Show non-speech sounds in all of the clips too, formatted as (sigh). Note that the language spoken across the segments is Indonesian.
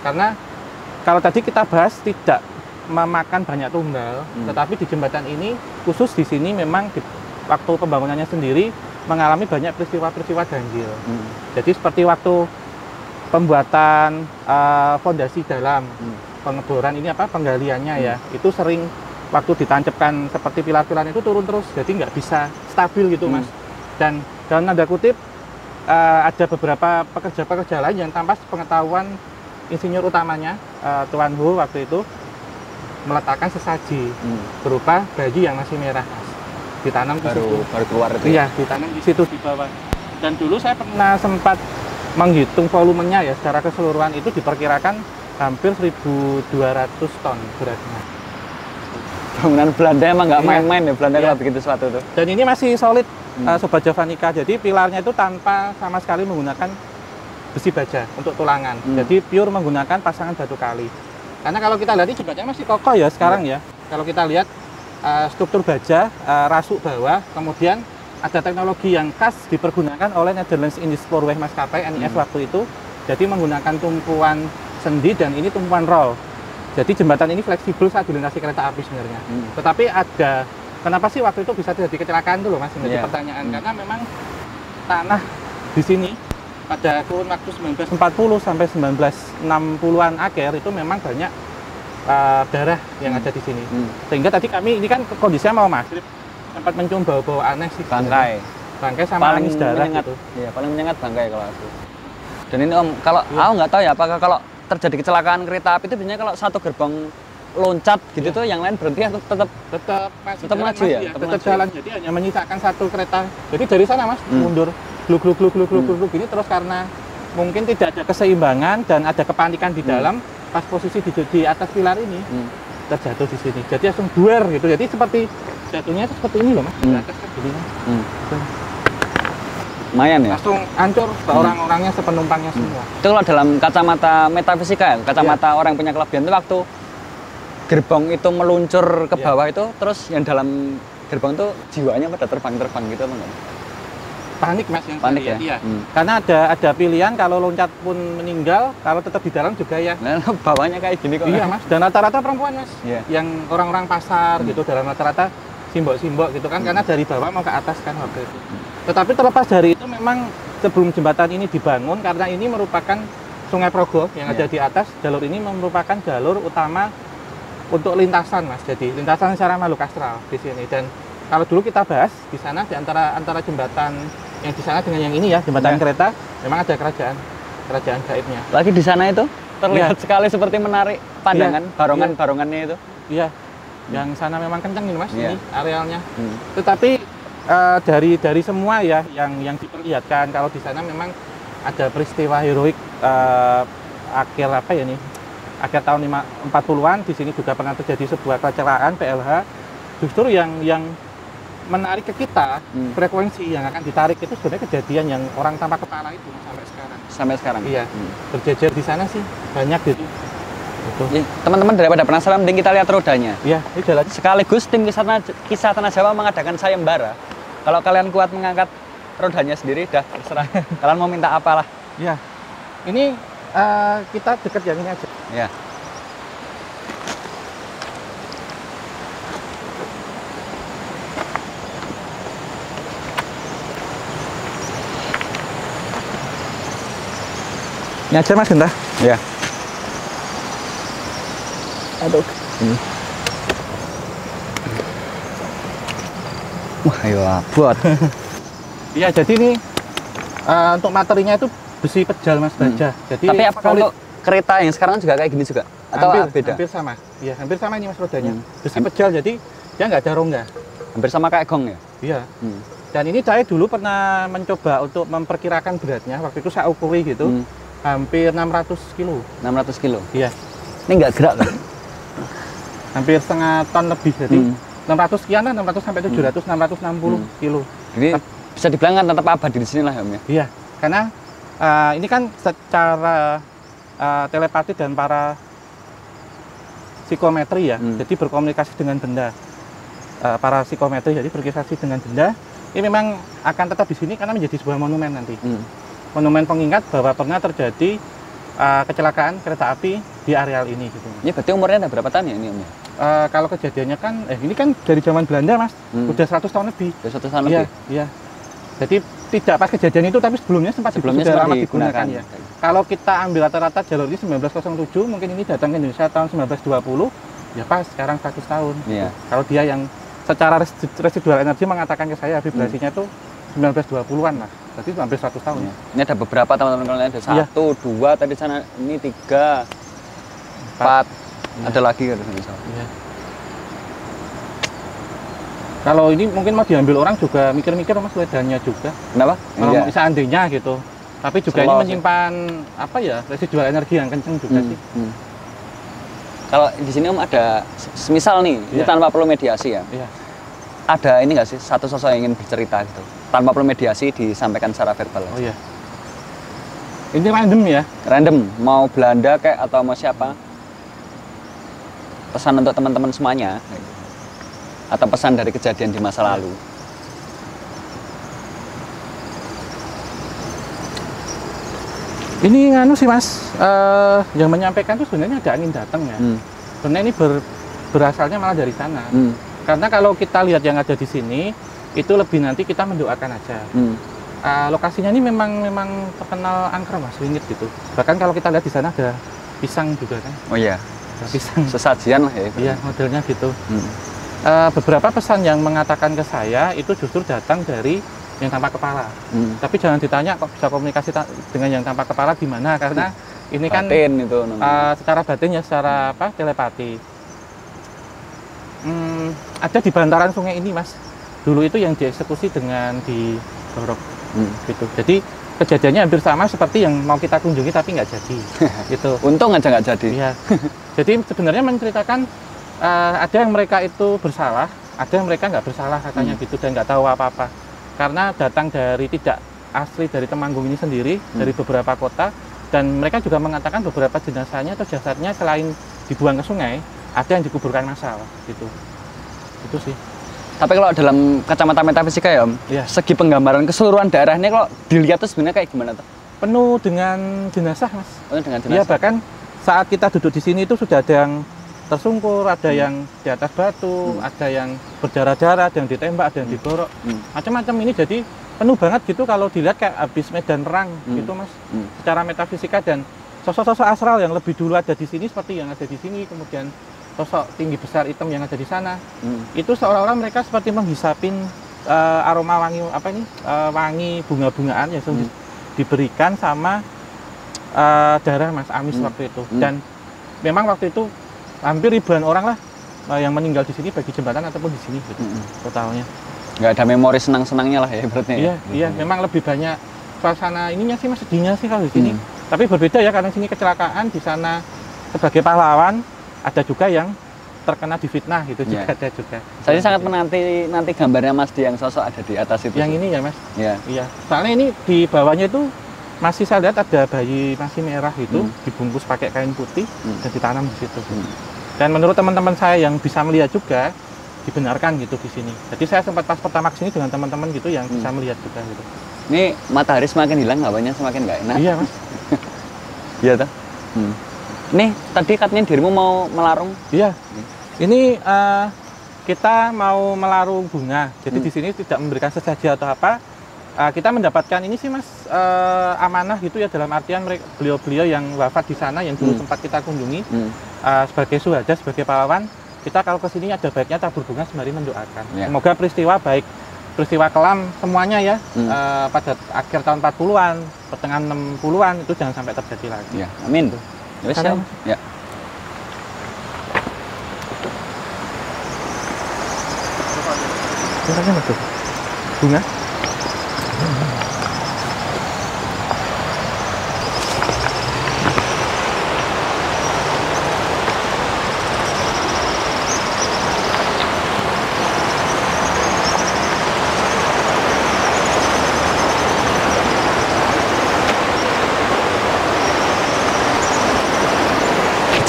Karena kalau tadi kita bahas tidak memakan banyak tunggal, Hmm. tetapi di jembatan ini khusus di sini memang di waktu pembangunannya sendiri mengalami banyak peristiwa-peristiwa ganjil. Hmm. Jadi seperti waktu pembuatan eh, fondasi dalam Hmm. pengeboran ini apa penggaliannya ya, itu sering waktu ditancapkan seperti pilar-pilar itu turun terus, jadi nggak bisa stabil gitu Hmm. mas. Dan dalam tanda kutip eh, ada beberapa pekerja-pekerja lain yang tanpa pengetahuan insinyur utamanya eh, Tuan Hu waktu itu meletakkan sesaji Hmm. berupa baju yang masih merah ditanam di situ. Baru baru keluar itu. ya? Iya, ditanam di situ di bawah. Dan dulu saya pernah sempat menghitung volumenya ya secara keseluruhan itu diperkirakan hampir 1.200 ton beratnya. Bangunan Belanda emang nggak Iya. main-main ya Belanda Iya. kalau bikin sesuatu tuh. Dan ini masih solid Hmm. uh, Sobat Javanica. Jadi pilarnya itu tanpa sama sekali menggunakan besi baja untuk tulangan. Hmm. Jadi pure menggunakan pasangan batu kali. Karena kalau kita lihat ini jembatannya masih kokoh ya sekarang ya. Kalau kita lihat uh, struktur baja, uh, rasuk bawah, kemudian ada teknologi yang khas dipergunakan oleh Netherlands Indies Spoorweg maskapai NIS Hmm. waktu itu. Jadi menggunakan tumpuan sendi dan ini tumpuan roll. Jadi jembatan ini fleksibel saat dilintasi kereta api sebenarnya. Hmm. Tetapi ada kenapa sih waktu itu bisa terjadi kecelakaan dulu mas menjadi Iya. pertanyaan Hmm. karena memang tanah di sini pada kurun waktu 1940 sampai 1960-an akhir itu memang banyak uh, darah yang Hmm. ada di sini. Hmm. Sehingga tadi kami ini kan kondisinya mau maghrib sempat mencium bau-bau aneh sih. Bangkai. Bangkai sama Paling darah menyengat. gitu. Iya, paling menyengat bangkai kalau aku. Dan ini Om, kalau Iya. aku nggak tahu ya apakah kalau terjadi kecelakaan kereta api itu biasanya kalau satu gerbong loncat gitu Iya. tuh yang lain berhenti atau tetap Tetap masih Tetap jalan, maju ya? Tetap Tetap maju. jalan. Jadi hanya menyisakan satu kereta. Jadi dari sana mas Hmm. mundur gluk gluk gluk gluk gluk Hmm. gluk gini terus karena mungkin tidak ada keseimbangan dan ada kepanikan di Hmm. dalam pas posisi di, di atas pilar ini Hmm. terjatuh di sini. Jadi langsung duer gitu. Jadi seperti jatuhnya itu seperti ini loh mas. Di Hmm. atas kan gini. Hmm. lumayan ya. Langsung hancur Hmm. orang-orangnya sepenumpangnya semua. Itu kalau dalam kacamata metafisika ya, kacamata Iya. orang yang punya kelebihan itu waktu gerbong itu meluncur ke Iya. bawah itu terus yang dalam gerbong itu jiwanya pada terbang-terbang gitu apa enggak? Panik mas yang Panik ya. Iya. Hmm. Karena ada ada pilihan kalau loncat pun meninggal, kalau tetap di dalam juga ya. Nah, bawahnya kayak gini kok. Iya mas. Dan rata-rata perempuan mas. Iya. Yang orang-orang pasar Hmm. gitu dalam rata-rata simbok-simbok gitu kan Hmm. karena dari bawah mau ke atas kan waktu itu. Tetapi terlepas dari itu memang sebelum jembatan ini dibangun karena ini merupakan Sungai Progo yang ada Iya. di atas jalur ini merupakan jalur utama untuk lintasan mas. Jadi lintasan secara makhluk astral di sini dan kalau dulu kita bahas di sana di antara antara jembatan yang di sana dengan yang ini ya jembatan Iya. kereta memang ada kerajaan kerajaan gaibnya. Lagi di sana itu terlihat Iya. sekali seperti menarik pandangan barongan-barongannya itu. Iya, yang sana memang kencang ini mas, Iya. ini arealnya. Hmm. Tetapi eh, dari dari semua ya yang yang diperlihatkan kalau di sana memang ada peristiwa heroik eh, akhir apa ya nih? Akhir tahun 5 40-an di sini juga pernah terjadi sebuah kecelakaan PLH. Justru yang yang menarik ke kita Hmm. frekuensi yang akan ditarik itu sebenarnya kejadian yang orang tanpa kepala itu sampai sekarang. Sampai sekarang. Iya. Hmm. Berjejer di sana sih banyak gitu. Itu. Ya, teman-teman daripada penasaran mending kita lihat rodanya. Iya, ini jalan Sekaligus tim kisah tanah, kisah tanah Jawa mengadakan sayembara. Kalau kalian kuat mengangkat rodanya sendiri, dah terserah. (laughs) kalian mau minta apalah. Ya, ini eh, kita dekat yang ini aja. Ya. Ini aja mas, entah. Ya. Aduh. Wah, ayo buat. (laughs) Iya, jadi ini eh, untuk materinya itu besi pejal mas baja. Jadi Tapi apa solid. untuk kereta yang sekarang juga kayak gini juga? Atau hampir, beda? Hampir sama. Iya, hampir sama ini mas rodanya. Hmm. Besi pejal, jadi dia nggak ada rongga. Hampir sama kayak gong ya? Iya. Hmm. Dan ini saya dulu pernah mencoba untuk memperkirakan beratnya. Waktu itu saya ukuri gitu, Hmm. Hampir 600 kilo. 600 kilo. Iya, Ini nggak gerak kan? (laughs) hampir setengah ton lebih. Jadi Hmm. 600 sekian lah, 600 sampai 700, 660 Hmm. kilo. Jadi bisa dibilang kan tetap abadi di sini lah ya Om ya? Iya, karena uh, ini kan secara uh, telepati dan para psikometri ya, Hmm. jadi berkomunikasi dengan benda. Uh, para psikometri jadi berkomunikasi dengan benda. Ini memang akan tetap di sini karena menjadi sebuah monumen nanti. Hmm. Monumen pengingat bahwa pernah terjadi uh, kecelakaan kereta api di areal ini gitu. Ini berarti umurnya ada berapa tahun ya ini Om? ya? Uh, kalau kejadiannya kan, eh ini kan dari zaman Belanda mas, Hmm. udah 100 tahun lebih. Udah satu tahun Iya, lebih. iya. Jadi tidak pas kejadian itu, tapi sebelumnya sempat Sebelumnya sudah lama digunakan. ya. Kalau kita ambil rata-rata jalur ini 1907, mungkin ini datang ke Indonesia tahun 1920, ya pas sekarang 100 tahun. Iya. Kalau dia yang secara resi- residual energi mengatakan ke saya vibrasinya tuh 1920-an lah. Jadi hampir 100 tahun. Iya. Ini ada beberapa teman-teman kalian ada Iya. satu, dua tadi sana ini tiga, empat, Iya. ada lagi kan di sana. Iya. Kalau ini mungkin mau diambil orang juga mikir-mikir mas wedannya juga. Kenapa? Kalau Iya. seandainya gitu. Tapi juga Slow ini sih. menyimpan apa ya residual energi yang kenceng juga Hmm, sih. hmm. Kalau di sini Om ada semisal nih, ini Iya. tanpa perlu mediasi ya. Iya. Ada ini nggak sih satu sosok yang ingin bercerita gitu, tanpa perlu mediasi disampaikan secara verbal. Oh iya. Ini random ya. Random, mau Belanda kayak atau mau siapa? Pesan untuk teman-teman semuanya, atau pesan dari kejadian di masa lalu. Ini nganu sih mas, eh, yang menyampaikan tuh sebenarnya ada angin datang ya. Hmm. Sebenarnya ini ber- berasalnya malah dari sana. Hmm. Karena kalau kita lihat yang ada di sini, itu lebih nanti kita mendoakan aja. Hmm. Eh, lokasinya ini memang memang terkenal angker mas, wingit gitu. Bahkan kalau kita lihat di sana ada pisang juga kan, Oh iya, ada pisang. sesajian lah ya. Iya modelnya gitu. Hmm. Eh, beberapa pesan yang mengatakan ke saya itu justru datang dari yang tanpa kepala. Hmm. Tapi jangan ditanya kok bisa komunikasi dengan yang tanpa kepala gimana karena ini kan Batin itu. uh, secara batin ya secara apa telepati. Hmm, ada di bantaran sungai ini mas. Dulu itu yang dieksekusi dengan didorok Hmm. gitu. Jadi kejadiannya hampir sama seperti yang mau kita kunjungi tapi nggak jadi (laughs) gitu. Untung aja nggak jadi. Iya. Jadi sebenarnya menceritakan uh, ada yang mereka itu bersalah, ada yang mereka nggak bersalah katanya Hmm. gitu dan nggak tahu apa-apa. Karena datang dari tidak asli dari Temanggung ini sendiri, Hmm. dari beberapa kota dan mereka juga mengatakan beberapa jenazahnya atau jasadnya selain dibuang ke sungai, ada yang dikuburkan massal gitu. Itu sih. Tapi kalau dalam kacamata metafisika ya, Om, Iya. segi penggambaran keseluruhan daerah ini kalau dilihat tuh sebenarnya kayak gimana tuh? Penuh dengan jenazah, Mas. Oh, dengan Iya, jenazah. bahkan saat kita duduk di sini itu sudah ada yang tersungkur, ada Hmm. yang di atas batu, Hmm. ada yang berdarah-darah, ada yang ditembak, ada yang Hmm. diborok. Hmm. Macam-macam ini jadi penuh banget gitu kalau dilihat kayak habis medan perang Hmm. gitu, Mas. Hmm. Secara metafisika dan sosok-sosok astral yang lebih dulu ada di sini seperti yang ada di sini, kemudian sosok tinggi besar hitam yang ada di sana. Hmm. Itu seolah-olah mereka seperti menghisapin eh, aroma wangi apa ini? eh, wangi bunga-bungaan yang Hmm. di- diberikan sama eh, darah Mas Amis Hmm. waktu itu. Hmm. Dan memang waktu itu hampir ribuan orang lah yang meninggal di sini bagi jembatan ataupun di sini gitu Hmm. totalnya. Nggak ada memori senang-senangnya lah ya berarti. Iya, ya? iya, memang lebih banyak suasana ininya sih Mas sedihnya sih kalau di sini. Hmm. Tapi berbeda ya karena di sini kecelakaan, di sana sebagai pahlawan ada juga yang terkena difitnah gitu Iya. juga ada juga. Saya sangat menanti nanti gambarnya Mas di yang sosok ada di atas itu. Yang sih. ini ya Mas. Ya. Iya. Soalnya ini di bawahnya itu masih saya lihat ada bayi masih merah itu Hmm. dibungkus pakai kain putih Hmm. dan ditanam di situ. Hmm. Dan menurut teman-teman saya yang bisa melihat juga dibenarkan gitu di sini. Jadi saya sempat pas pertama ke sini dengan teman-teman gitu yang Hmm. bisa melihat juga gitu. Ini matahari semakin hilang, hawanya semakin nggak enak. Iya mas. (laughs) Iya toh? Hmm. Nih, tadi katanya dirimu mau melarung. Iya. Ini eh, kita mau melarung bunga. Jadi Hmm. di sini tidak memberikan sesaji atau apa. Eh, kita mendapatkan ini sih mas eh, amanah gitu ya dalam artian mereka beliau-beliau yang wafat di sana yang dulu Hmm. sempat kita kunjungi Hmm. eh, sebagai suhada sebagai pahlawan. Kita kalau ke sini ada baiknya tabur bunga sembari mendoakan. Ya. Semoga peristiwa baik peristiwa kelam semuanya ya Hmm. eh, pada akhir tahun 40-an, pertengahan 60-an itu jangan sampai terjadi lagi. Ya, amin. Karena- ya. Ya. Bunga.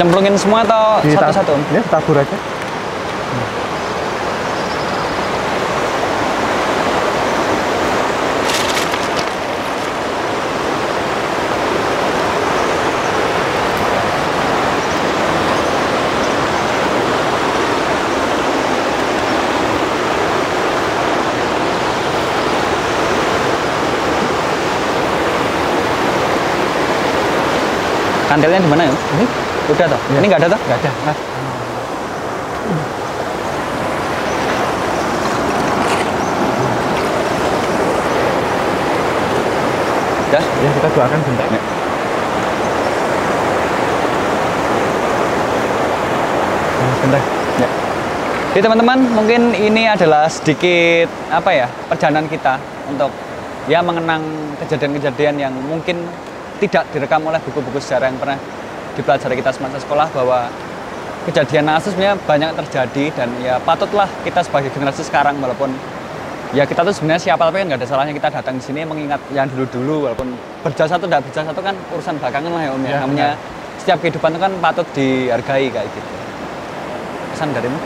Dicemplungin semua atau satu-satu? Ya, tabur aja. kandelnya di mana ya? Ini Udah toh? Iya. Ini nggak ada toh? nggak ada. Udah. Ya, kita doakan bentar. Ya. Ya, Bentar. Ya. Jadi teman-teman, mungkin ini adalah sedikit apa ya perjalanan kita untuk ya mengenang kejadian-kejadian yang mungkin tidak direkam oleh buku-buku sejarah yang pernah dipelajari kita semasa sekolah bahwa kejadian naas sebenarnya banyak terjadi dan ya patutlah kita sebagai generasi sekarang walaupun ya kita tuh sebenarnya siapa tapi kan nggak ada salahnya kita datang di sini mengingat yang dulu-dulu walaupun berjasa atau tidak berjasa itu kan urusan belakangan lah ya om ya. Ya, namanya setiap kehidupan itu kan patut dihargai kayak gitu pesan darimu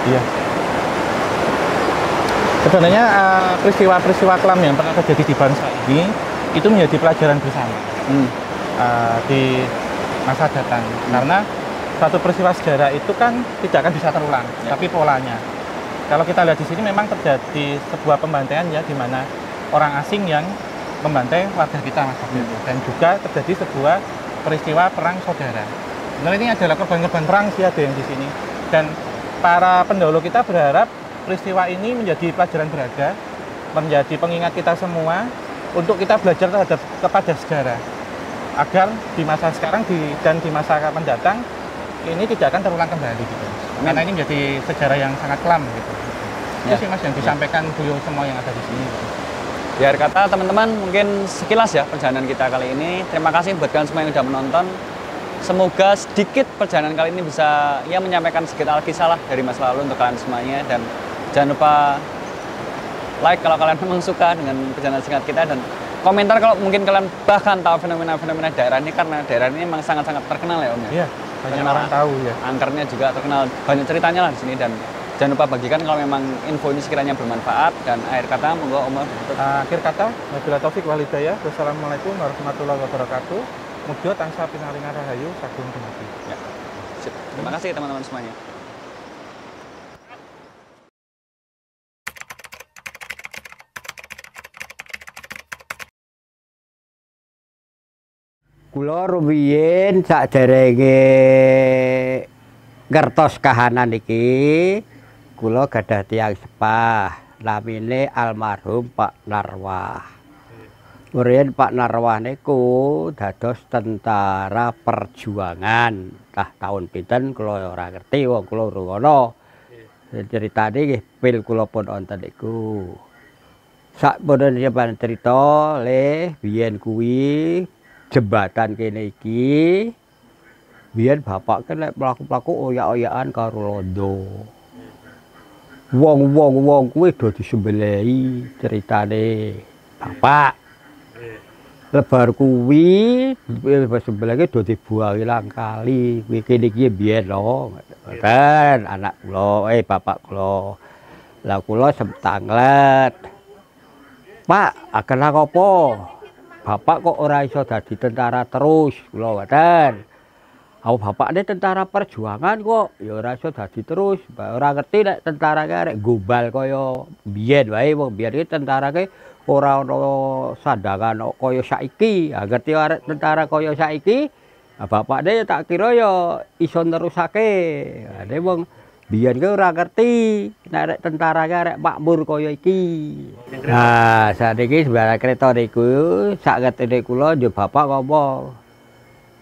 Iya. Sebenarnya eh, peristiwa-peristiwa kelam yang pernah terjadi di bangsa ini itu menjadi pelajaran bersama hmm. eh, di masa datang. Karena suatu peristiwa sejarah itu kan tidak akan bisa terulang, Ya. tapi polanya. Kalau kita lihat di sini memang terjadi sebuah pembantaian ya di mana orang asing yang membantai warga kita Mas. Hmm. dan juga terjadi sebuah peristiwa perang saudara. Sebenarnya ini adalah korban-korban perang sih ada yang di sini dan para pendahulu kita berharap peristiwa ini menjadi pelajaran berharga, menjadi pengingat kita semua untuk kita belajar terhadap kepada sejarah agar di masa sekarang di, dan di masa mendatang ini tidak akan terulang kembali gitu. Karena ini menjadi sejarah yang sangat kelam gitu. Itu Ya. sih Mas yang disampaikan beliau semua yang ada di sini. gitu. Akhir kata teman-teman mungkin sekilas ya perjalanan kita kali ini. Terima kasih buat kalian semua yang sudah menonton. Semoga sedikit perjalanan kali ini bisa ya menyampaikan sedikit alkisah lah dari masa lalu untuk kalian semuanya dan jangan lupa like kalau kalian (laughs) memang suka dengan perjalanan singkat kita dan komentar kalau mungkin kalian bahkan tahu fenomena-fenomena daerah ini karena daerah ini memang sangat-sangat terkenal ya Om ya. Iya, banyak orang tahu ya. Angkernya juga terkenal banyak ceritanya lah di sini dan jangan lupa bagikan kalau memang info ini sekiranya bermanfaat dan akhir kata monggo Om. Uh, akhir kata, wabillahi taufik walhidayah. Wassalamualaikum warahmatullahi wabarakatuh. Mugia tansah pinaringan rahayu sagung dumadi. Ya. Terima kasih teman-teman semuanya. Kula rumiyin saderenge ngertos kahanan iki kula gadah tiyang sepah namine almarhum Pak Narwah. Muriyen Pak Narwah niku dados tentara perjuangan. Tah tahun pinten kula ora ngerti wong kula urung ana. Ceritane nggih pil kula pun wonten niku. Sakmono nyepan cerita le biyen kuwi jembatan kene iki biyen bapak kan lek mlaku-mlaku oyak-oyakan karo londo. Wong-wong wong kuwi do disembelhi ceritane bapak. Lebar kuwi sembelih do dibuangi lang kali. Kuwi kene iki lho. Ngoten anak kula, eh bapak kula. Lah kula semptanglet. Pak, akan apa? Bapak kok ora iso dadi tentara terus, kula ngoten. Aku bapak ini tentara perjuangan kok, ya ora iso dadi terus. Ora ngerti nek tentara ki arek gombal kaya biyen wae wong biyen ki tentara ki ora ana sandangan kaya saiki. Ha ngerti arek tentara kaya saiki? Nah, bapak ini tak kira ya iso nerusake. Ade wong biyen ki ora ngerti nek arek tentara ki arek makmur kaya iki. Nah, sakniki sebenarnya kereta niku sak ngetene kula yo bapak ngomong.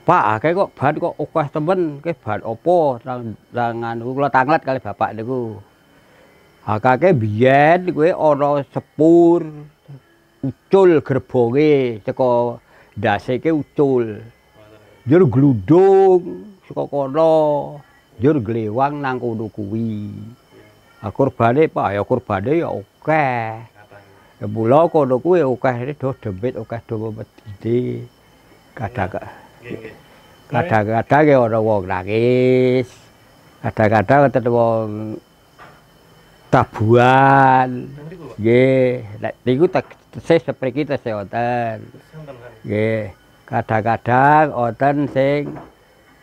Pak, akeh kok ban kok akeh temen, ke ban opo anu kula tanglet kali bapak niku. Akake biyen kuwi ana sepur ucul gerbonge saka ndase ke ucul. Njur gludung saka kono. Njur glewang nang kono kuwi. Ah kurbane Pak, ya kurbane ya akeh. Ya mula kono kuwi akeh do dembit akeh do medhite. Kadang kadang-kadang ya ana wong nangis. Kadang-kadang wonten wong tabuhan. Nggih, nek niku tesih sepriki tesih wonten. Nggih, kadang-kadang wonten sing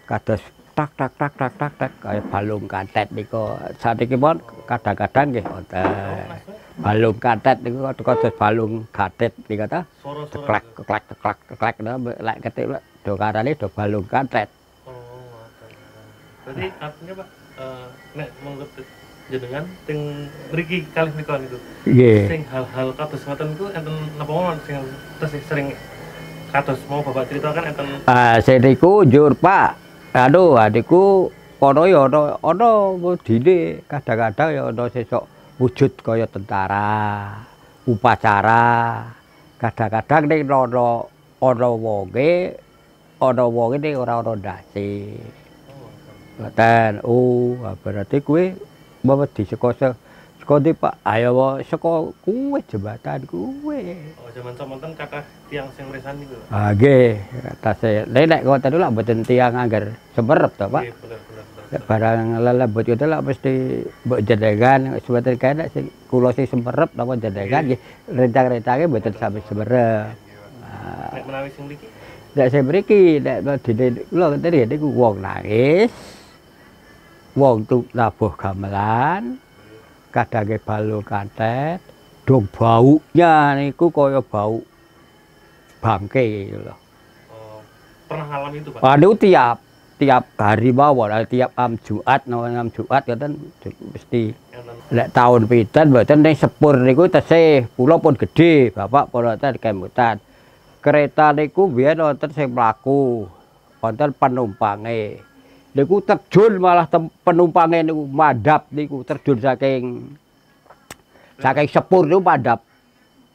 kados tak tak tak tak tak tak kaya balung katet niku. Saniki pun kadang-kadang nggih wonten. Balung katet niku kados balung katet niku ta. Suara-suara. Teklek teklek teklek teklek nah, lek ketik lek do karane do balung katet. Oh, ngoten. Berarti artinya Pak, eh, nek menurut jenengan ting mriki kalih menika niku. Nggih. Sing hal-hal kados ngoten niku enten napa mawon sing sering kados mau Bapak ceritakan enten Ah, saya niku njur Pak. Anu, adikku ana ya ana ana modine kadang-kadang ya ana sesuk wujud kaya tentara, upacara. Kadang-kadang ning ana ana wonge ana wonge ning ora ana ndase. Ngoten. Oh, ah, berarti kuwi wedi saka ndi Pak? Ayo wa saka kuwe jembatan kuwe. oh zaman semonten kathah tiang sing mrisan niku. Ah, nggih, tase. Nek nek ngoten lho mboten tiyang angger semerep to, Pak. Nggih, bener. Nek barang itu lah mesti mbok jenengan sebetulnya kene sing kula sing semerep napa jenengan nggih rencang-rencange mboten sampe semerep. Ah, Nek menawi sing mriki Nek saya mriki nek dene kula ngeten niku wong nangis. Wong tu nabuh gamelan. Kadange balung kantet, dong baunya niku kaya bau bangke gitu loh. oh, pernah ngalami itu Pak. Anu tiap tiap hari mawon, tiap am Jumat, am Jumat ngoten mesti lek tahun pinten mboten ning sepur niku tesih kula pun gedhe, Bapak pun wonten kemutan. Kereta niku biyen wonten sing mlaku, wonten penumpange. Niku terjun malah penumpange niku madhap niku terjun saking saking sepur niku madhap.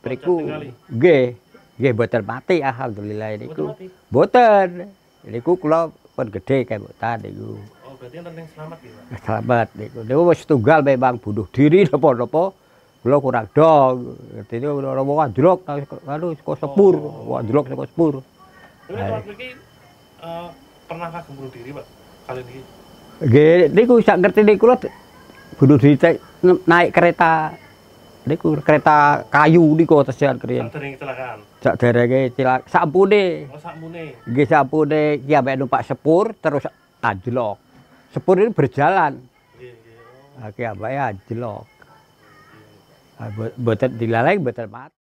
Niku nggih, nggih mboten mati alhamdulillah niku. Mboten. Niku kula pun gedhe kemutan niku. Oh, berarti enten selamat Pak. Selamat niku. Niku wis tunggal memang bunuh diri (laughs) napa-napa. Kula kurang dong. Dene ora wong anjlok anu saka sepur, wong anjlok saka sepur. Tapi Bapak mriki eh, pernahkah bunuh diri Pak? Kali ini Nggih, niku sak ngerti niku diri teh naik kereta niku kereta kayu niku tesian kriyen. tak sering kecelakaan. Sak derenge cilak sampune. Oh, sakmune. Nggih sampune ki ambek numpak sepur terus anjlok. Sepur ini berjalan. Nggih, nggih. Oh. Aki ambek anjlok. Ah, bo- Boten dilaleng boten mati.